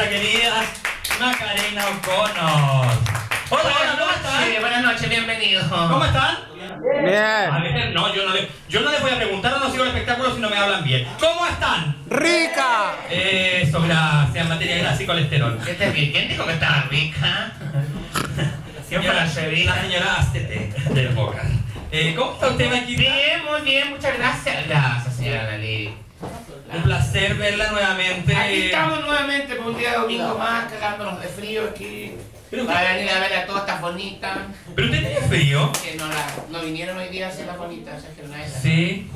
nuestra querida Macarena O'Connor. Hola, hola, ¿cómo están? Sí, buenas noches, bienvenido. ¿Cómo están? A Bien. ver, no, yo no, le, yo no les voy a preguntar, no sigo el espectáculo si no me hablan bien. ¿Cómo están? Rica. Eso, gracias, materia de grasa y colesterol. ¿Qué te vi? ¿Quién dijo que estaba rica? Siempre la la sevilla. señora Astete del Boca. Eh, ¿Cómo está usted, Maquita? Bien, muy bien, muchas gracias. Gracias, señora Lali. Un placer verla nuevamente. Aquí estamos nuevamente por un día de domingo más, cagándonos de frío aquí. Pero Para venir a ver a todas estas bonitas. ¿Pero usted tiene frío? Que no, la, no vinieron hoy día a hacer las bonitas, es que no es. Sí.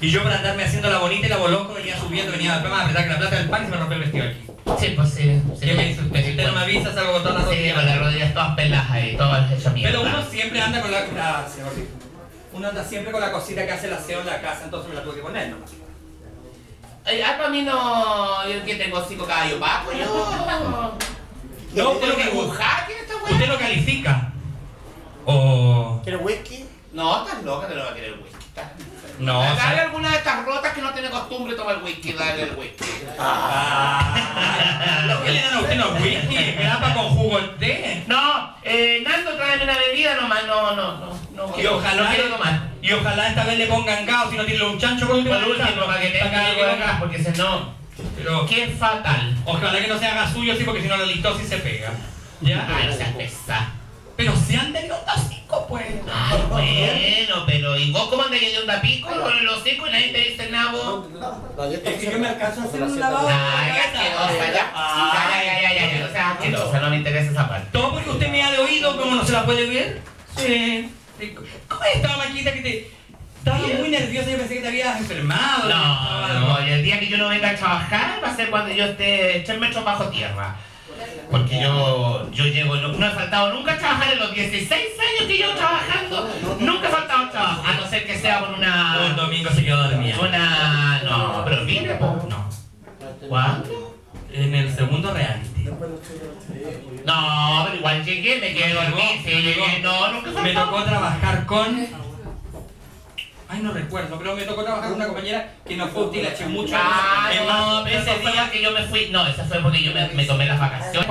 Y yo para andarme haciendo la bonita y la boloco venía subiendo, venía a la a apretar que la plata del pan y se me rompió el vestido aquí. Sí, pues sí. sí ¿Qué me dice usted? Si usted no me avisa, salgo con todas las Sí, con las rodillas. rodillas todas peladas ahí, todas hechas mierda. Pero uno siempre anda con la... Gracias. Uno anda siempre con la cosita que hace el aseo en la casa, entonces me la tuve que poner nomás. Ay, ah, para mí no. Yo que tengo cinco caballos Paco, yo. No, usted lo, que que, dibujar, ¿quién está usted lo califica. O... ¿Quieres whisky? No, estás loca, te lo va a querer el whisky. Estás- No, Dale o sea- alguna de estas rotas que no tiene costumbre de tomar whisky, dale el whisky. Ah, lo que le dan a usted no es whisky, grapa con jugo de té. No, no, no, no. no Y ojalá, no quiero tomar. y ojalá esta vez le pongan caos si no tiene un chancho por último. Por último, para que tenga algo gas, porque si no, Pero qué fatal. ojalá que no se haga suyo, sí, porque si no la litosis se pega. ¿Ya? Ay, no seas pesada. Pero se han tenido tóxico, pues. Ay, bueno, pero ¿y vos cómo andas de onda pico con los hocico y nadie te dice nada vos? Es que yo me alcanzo a hacer un lavado. Ay, asquerosa, ya. Ya, ya, ya, ya, ya, o sea, asquerosa, no me interesa esa parte. Todo porque usted me ha de oído, ¿cómo no se la puede ver? ¿Cómo estaba, Maquita? Que te... Estaba muy nerviosa, yo pensé que te habías enfermado. No, no, y el día que yo no venga a trabajar va a ser cuando yo esté tres metros bajo tierra. Porque yo, yo llevo, no, no he faltado nunca a trabajar en los 16 años que llevo trabajando. Nunca he faltado a trabajar, a no ser que sea por Un una... domingo se quedó dormida. Una... No, pero vine, po. No. ¿Cuándo? En el segundo reality. No, pero igual llegué, me quedé dormido, llegué, no, nunca Me tocó trabajar con. Ay, no recuerdo, pero me tocó trabajar con una compañera que no fue útil, mucho. Ah, no, ese día porque yo me fui, no, eso fue porque yo me, me tomé las vacaciones.